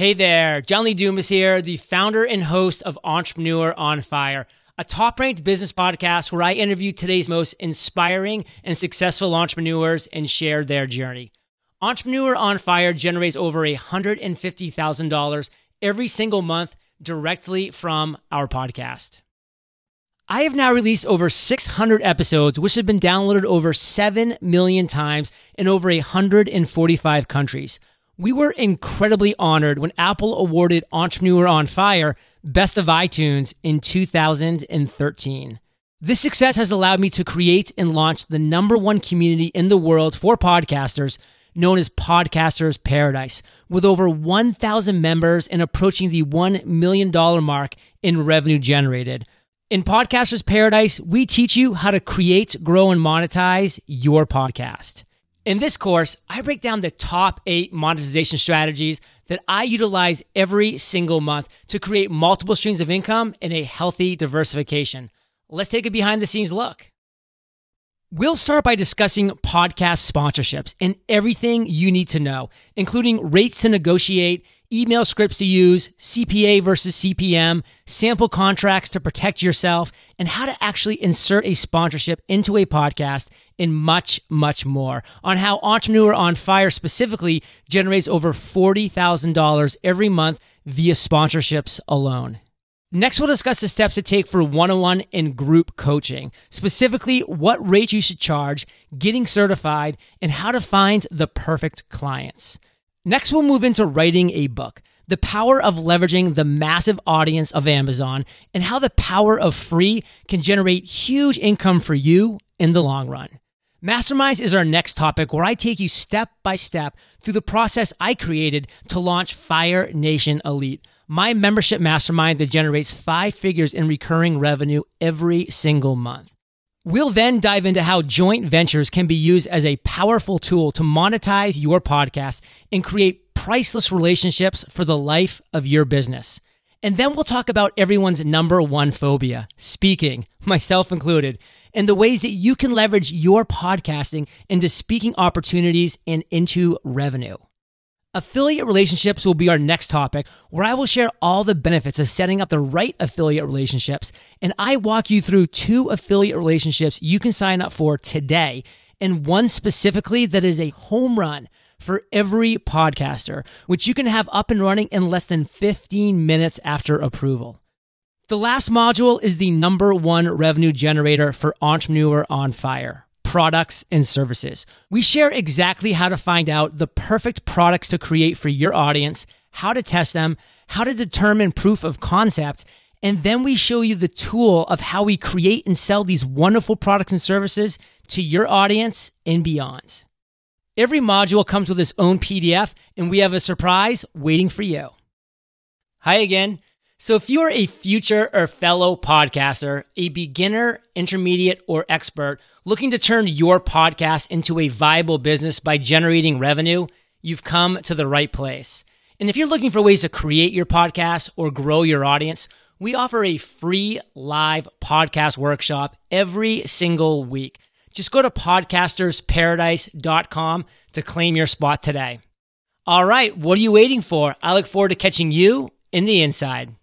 Hey there, John Lee Dumas here, the founder and host of Entrepreneur on Fire, a top ranked business podcast where I interview today's most inspiring and successful entrepreneurs and share their journey. Entrepreneur on Fire generates over $150,000 every single month directly from our podcast. I have now released over 600 episodes, which have been downloaded over 7 million times in over 145 countries. We were incredibly honored when Apple awarded Entrepreneur on Fire Best of iTunes in 2013. This success has allowed me to create and launch the number one community in the world for podcasters known as Podcasters Paradise, with over 1,000 members and approaching the $1 million mark in revenue generated. In Podcasters Paradise, we teach you how to create, grow, and monetize your podcast. In this course, I break down the top eight monetization strategies that I utilize every single month to create multiple streams of income and a healthy diversification. Let's take a behind the scenes look. We'll start by discussing podcast sponsorships and everything you need to know, including rates to negotiate email scripts to use, CPA versus CPM, sample contracts to protect yourself, and how to actually insert a sponsorship into a podcast, and much, much more. On how Entrepreneur on Fire specifically generates over $40,000 every month via sponsorships alone. Next, we'll discuss the steps to take for one on one and group coaching, specifically what rate you should charge, getting certified, and how to find the perfect clients. Next, we'll move into writing a book, the power of leveraging the massive audience of Amazon, and how the power of free can generate huge income for you in the long run. Masterminds is our next topic where I take you step by step through the process I created to launch Fire Nation Elite, my membership mastermind that generates five figures in recurring revenue every single month. We'll then dive into how joint ventures can be used as a powerful tool to monetize your podcast and create priceless relationships for the life of your business. And then we'll talk about everyone's number one phobia, speaking, myself included, and the ways that you can leverage your podcasting into speaking opportunities and into revenue. Affiliate relationships will be our next topic, where I will share all the benefits of setting up the right affiliate relationships. And I walk you through two affiliate relationships you can sign up for today, and one specifically that is a home run for every podcaster, which you can have up and running in less than 15 minutes after approval. The last module is the number one revenue generator for Entrepreneur on Fire products, and services. We share exactly how to find out the perfect products to create for your audience, how to test them, how to determine proof of concept, and then we show you the tool of how we create and sell these wonderful products and services to your audience and beyond. Every module comes with its own PDF, and we have a surprise waiting for you. Hi again. So, if you are a future or fellow podcaster, a beginner, intermediate, or expert looking to turn your podcast into a viable business by generating revenue, you've come to the right place. And if you're looking for ways to create your podcast or grow your audience, we offer a free live podcast workshop every single week. Just go to podcastersparadise.com to claim your spot today. All right, what are you waiting for? I look forward to catching you in the inside.